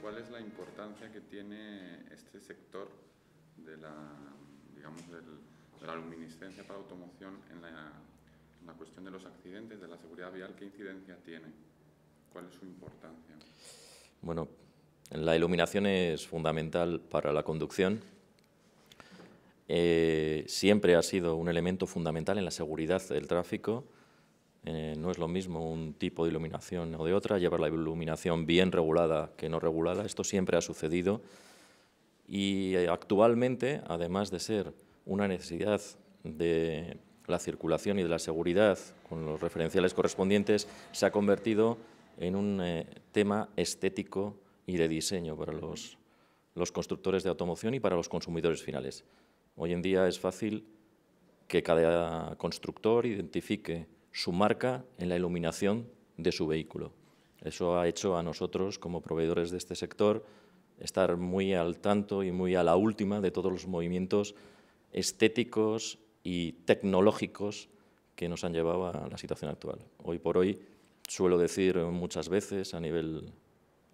cuál es la importancia que tiene este sector de la, digamos, del- de la luminiscencia para automoción en la, en la cuestión de los accidentes, de la seguridad vial. ¿Qué incidencia tiene? ¿Cuál es su importancia? Bueno, la iluminación es fundamental para la conducción. Eh, siempre ha sido un elemento fundamental en la seguridad del tráfico. Eh, no es lo mismo un tipo de iluminación o de otra, llevar la iluminación bien regulada que no regulada. Esto siempre ha sucedido. Y actualmente, además de ser una necesidad de la circulación y de la seguridad con los referenciales correspondientes, se ha convertido en un eh, tema estético y de diseño para los constructores de automoción y para los consumidores finales. Hoy en día es fácil que cada constructor identifique su marca en la iluminación de su vehículo. Eso ha hecho a nosotros, como proveedores de este sector, estar muy al tanto y muy a la última de todos los movimientos estéticos y tecnológicos que nos han llevado a la situación actual. Hoy por hoy suelo decir muchas veces a nivel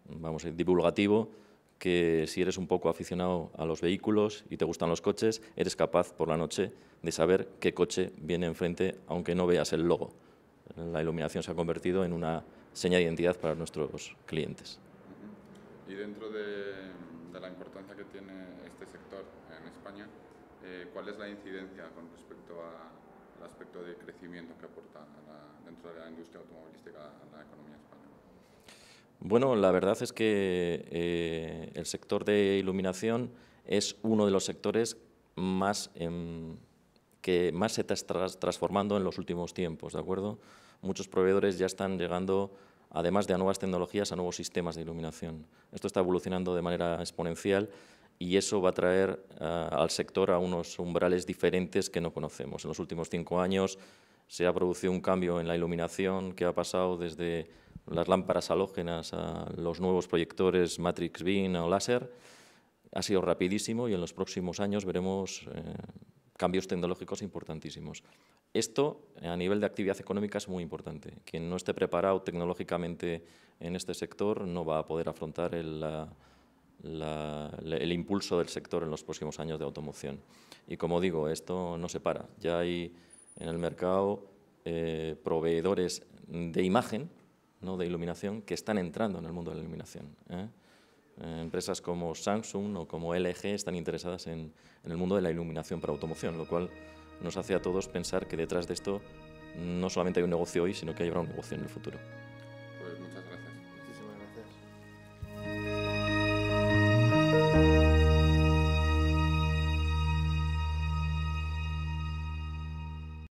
vamos a divulgativo que si eres un poco aficionado a los vehículos y te gustan los coches, eres capaz por la noche de saber qué coche viene enfrente aunque no veas el logo. La iluminación se ha convertido en una seña de identidad para nuestros clientes. Y dentro de, de la importancia que tiene este sector en España, eh, ¿cuál es la incidencia con respecto al aspecto de crecimiento que aporta la- dentro de la industria automovilística a la economía española? Bueno, la verdad es que eh, el sector de iluminación es uno de los sectores em, que más se está transformando en los últimos tiempos, ¿de acuerdo? Muchos proveedores ya están llegando, además de a nuevas tecnologías, a nuevos sistemas de iluminación. Esto está evolucionando de manera exponencial y eso va a traer ah, al sector a unos umbrales diferentes que no conocemos. En los últimos cinco años se ha producido un cambio en la iluminación que ha pasado desde las lámparas halógenas a los nuevos proyectores Matrix Beam o láser. Ha sido rapidísimo y en los próximos años veremos eh, cambios tecnológicos importantísimos. Esto, a nivel de actividad económica, es muy importante. Quien no esté preparado tecnológicamente en este sector no va a poder afrontar el, la- la- el impulso del sector en los próximos años de automoción. Y como digo, esto no se para. Ya hay en el mercado eh, proveedores de imagen, no de iluminación, que están entrando en el mundo de la iluminación. ¿eh? Eh, empresas como Samsung o como LG están interesadas en, en el mundo de la iluminación para automoción, lo cual nos hace a todos pensar que detrás de esto no solamente hay un negocio hoy, sino que habrá un negocio en el futuro.